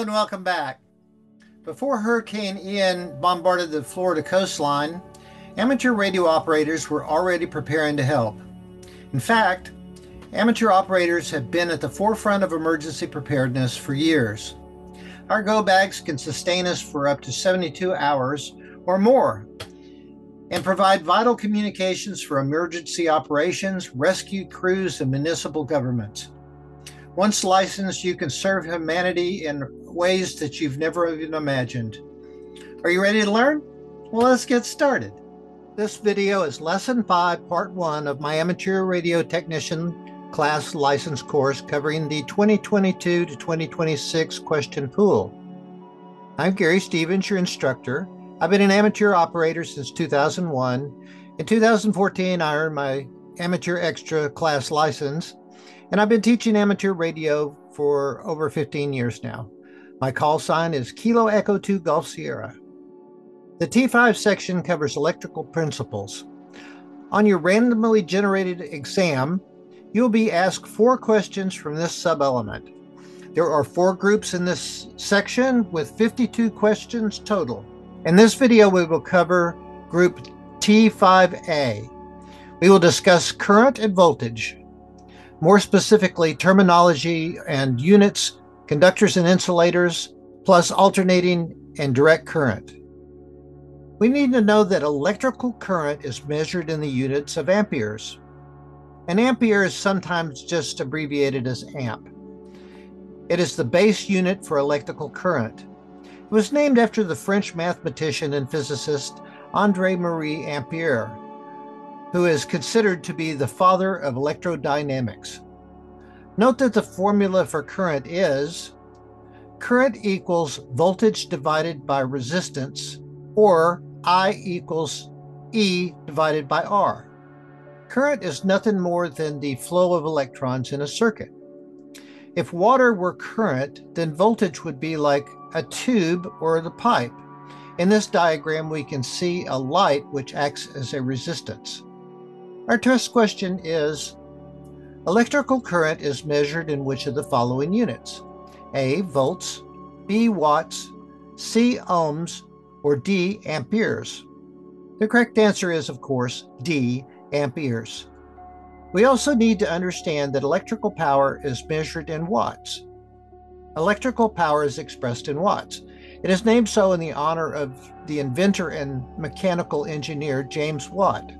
And welcome back. Before Hurricane Ian bombarded the Florida coastline, amateur radio operators were already preparing to help. In fact, amateur operators have been at the forefront of emergency preparedness for years. Our go bags can sustain us for up to 72 hours or more and provide vital communications for emergency operations, rescue crews, and municipal governments. Once licensed, you can serve humanity in ways that you've never even imagined. Are you ready to learn? Well, let's get started. This video is Lesson 5, Part 1 of my Amateur Radio Technician class license course covering the 2022 to 2026 question pool. I'm Gary Stevens, your instructor. I've been an amateur operator since 2001. In 2014, I earned my amateur extra class license and I've been teaching amateur radio for over 15 years now. My call sign is Kilo Echo 2 Golf Sierra. The T5 section covers electrical principles. On your randomly generated exam, you'll be asked four questions from this subelement. There are four groups in this section with 52 questions total. In this video, we will cover group T5A. We will discuss current and voltage, more specifically, terminology and units, conductors and insulators, plus alternating and direct current. We need to know that electrical current is measured in the units of amperes. An ampere is sometimes just abbreviated as amp. It is the base unit for electrical current. It was named after the French mathematician and physicist Andre Marie Ampere, who is considered to be the father of electrodynamics. Note that the formula for current is current equals voltage divided by resistance, or I equals E divided by R. Current is nothing more than the flow of electrons in a circuit. If water were current, then voltage would be like a tube or the pipe. In this diagram, we can see a light which acts as a resistance. Our test question is Electrical current is measured in which of the following units? A. Volts, B. Watts, C. Ohms, or D. Amperes? The correct answer is, of course, D. Amperes. We also need to understand that electrical power is measured in watts. Electrical power is expressed in watts. It is named so in the honor of the inventor and mechanical engineer James Watt.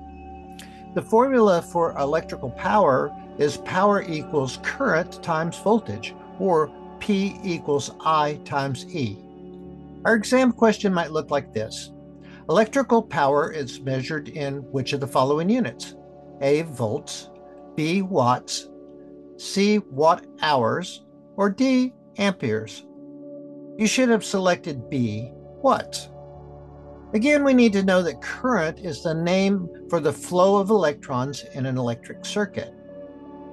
The formula for electrical power is power equals current times voltage, or P equals I times E. Our exam question might look like this. Electrical power is measured in which of the following units? A. Volts, B. Watts, C. Watt hours, or D. Amperes. You should have selected B. Watts. Again, we need to know that current is the name for the flow of electrons in an electric circuit.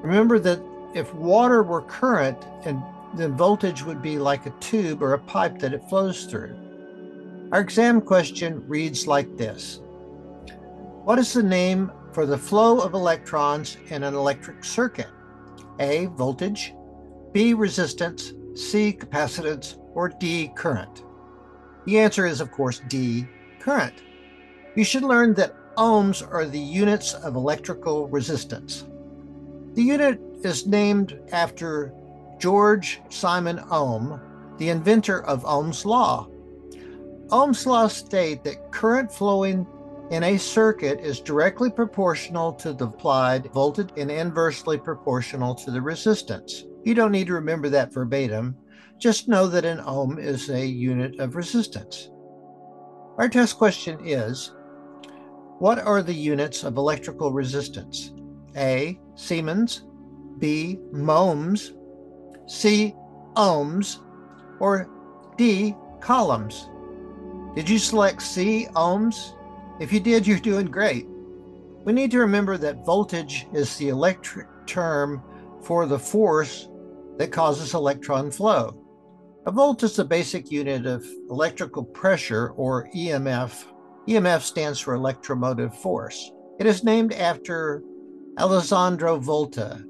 Remember that if water were current, and then voltage would be like a tube or a pipe that it flows through. Our exam question reads like this What is the name for the flow of electrons in an electric circuit? A. Voltage, B. Resistance, C. Capacitance, or D. Current? The answer is, of course, D current. You should learn that ohms are the units of electrical resistance. The unit is named after George Simon Ohm, the inventor of Ohm's law. Ohm's law states that current flowing in a circuit is directly proportional to the applied voltage and inversely proportional to the resistance. You don't need to remember that verbatim. Just know that an ohm is a unit of resistance. Our test question is What are the units of electrical resistance? A. Siemens, B. Mhos, C. Ohms, or D. Coulombs? Did you select C. Ohms? If you did, you're doing great. We need to remember that voltage is the electric term for the force that causes electron flow. A volt is the basic unit of electrical pressure, or EMF. EMF stands for electromotive force. It is named after Alessandro Volta,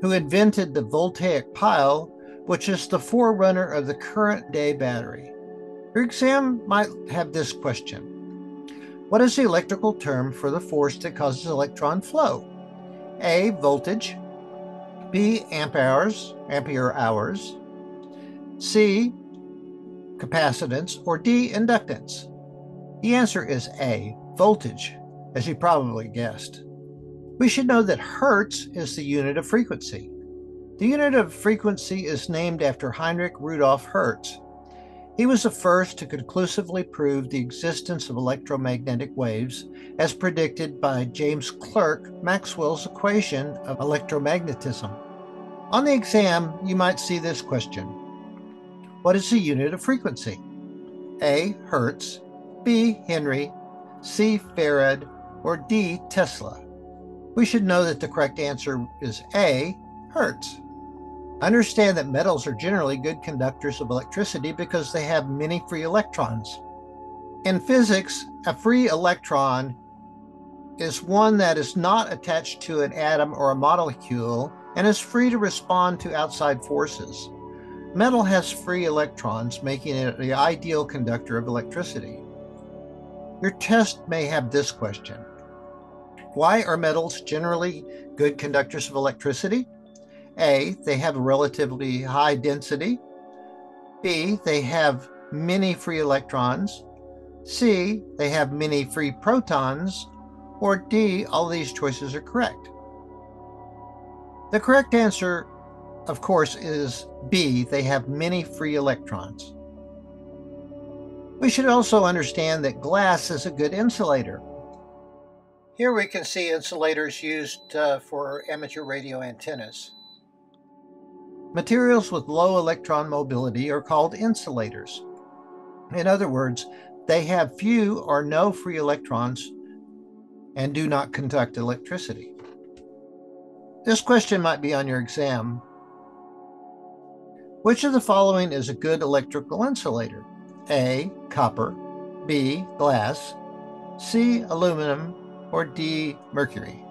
who invented the voltaic pile, which is the forerunner of the current day battery. Your exam might have this question What is the electrical term for the force that causes electron flow? A. Voltage. B. Amp hours, ampere hours. C. Capacitance. Or D. Inductance. The answer is A. Voltage, as you probably guessed. We should know that Hertz is the unit of frequency. The unit of frequency is named after Heinrich Rudolf Hertz. He was the first to conclusively prove the existence of electromagnetic waves as predicted by James Clerk Maxwell's equation of electromagnetism. On the exam, you might see this question What is the unit of frequency? A. Hertz, B. Henry, C. Farad, or D. Tesla? We should know that the correct answer is A. Hertz. Understand that metals are generally good conductors of electricity because they have many free electrons. In physics, a free electron is one that is not attached to an atom or a molecule and is free to respond to outside forces. Metal has free electrons, making it the ideal conductor of electricity. Your test may have this question Why are metals generally good conductors of electricity? A, they have a relatively high density. B, they have many free electrons. C, they have many free protons. Or D, all these choices are correct. The correct answer, of course, is B, they have many free electrons. We should also understand that glass is a good insulator. Here we can see insulators used uh, for amateur radio antennas. Materials with low electron mobility are called insulators. In other words, they have few or no free electrons and do not conduct electricity. This question might be on your exam. Which of the following is a good electrical insulator? A. Copper, B. Glass, C. Aluminum, or D. Mercury?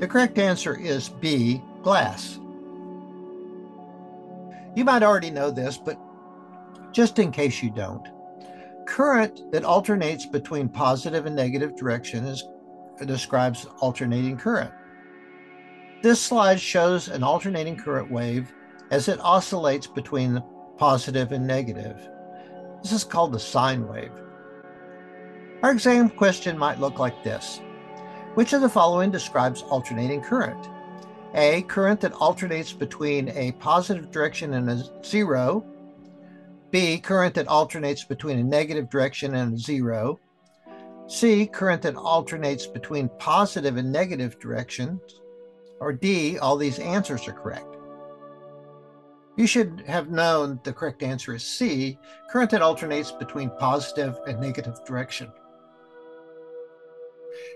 The correct answer is B glass. You might already know this, but just in case you don't, current that alternates between positive and negative direction is describes alternating current. This slide shows an alternating current wave as it oscillates between positive and negative. This is called the sine wave. Our exam question might look like this. Which of the following describes alternating current? A, current that alternates between a positive direction and a zero. B, current that alternates between a negative direction and a zero. C, current that alternates between positive and negative directions. Or D, all these answers are correct. You should have known the correct answer is C, current that alternates between positive and negative direction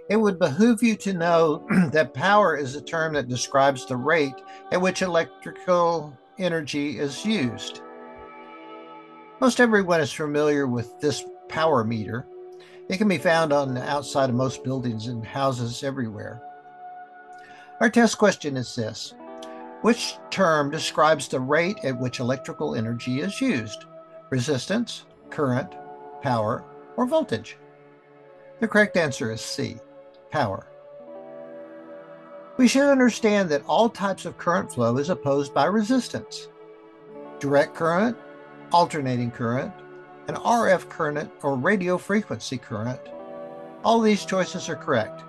it would behoove you to know that power is a term that describes the rate at which electrical energy is used. Most everyone is familiar with this power meter. It can be found on the outside of most buildings and houses everywhere. Our test question is this Which term describes the rate at which electrical energy is used? Resistance, current, power, or voltage? The correct answer is C, power. We should understand that all types of current flow is opposed by resistance. Direct current, alternating current, and RF current or radio frequency current. All these choices are correct.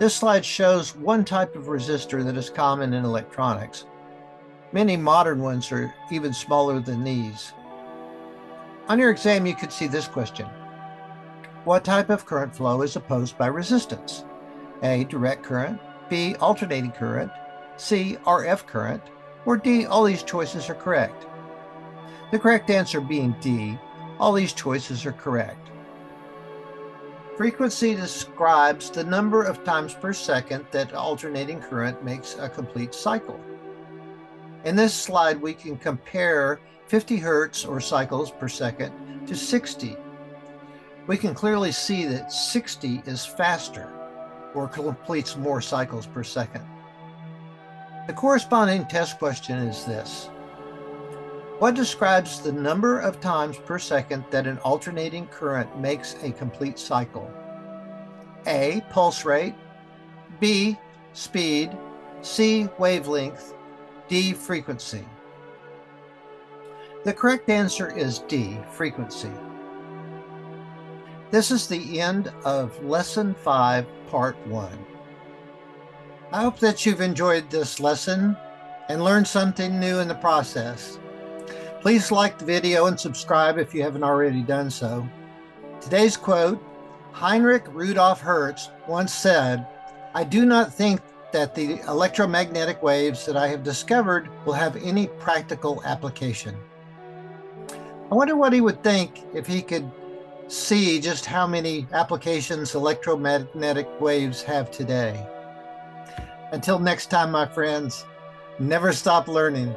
This slide shows one type of resistor that is common in electronics. Many modern ones are even smaller than these. On your exam, you could see this question. What type of current flow is opposed by resistance? A. Direct current. B. Alternating current. C. RF current. Or D. All these choices are correct. The correct answer being D. All these choices are correct. Frequency describes the number of times per second that alternating current makes a complete cycle. In this slide, we can compare 50 hertz or cycles per second to 60 we can clearly see that 60 is faster or completes more cycles per second. The corresponding test question is this. What describes the number of times per second that an alternating current makes a complete cycle? A. Pulse rate. B. Speed. C. Wavelength. D. Frequency. The correct answer is D. Frequency. This is the end of Lesson 5, Part 1. I hope that you've enjoyed this lesson and learned something new in the process. Please like the video and subscribe if you haven't already done so. Today's quote Heinrich Rudolf Hertz once said, I do not think that the electromagnetic waves that I have discovered will have any practical application. I wonder what he would think if he could see just how many applications electromagnetic waves have today. Until next time, my friends, never stop learning.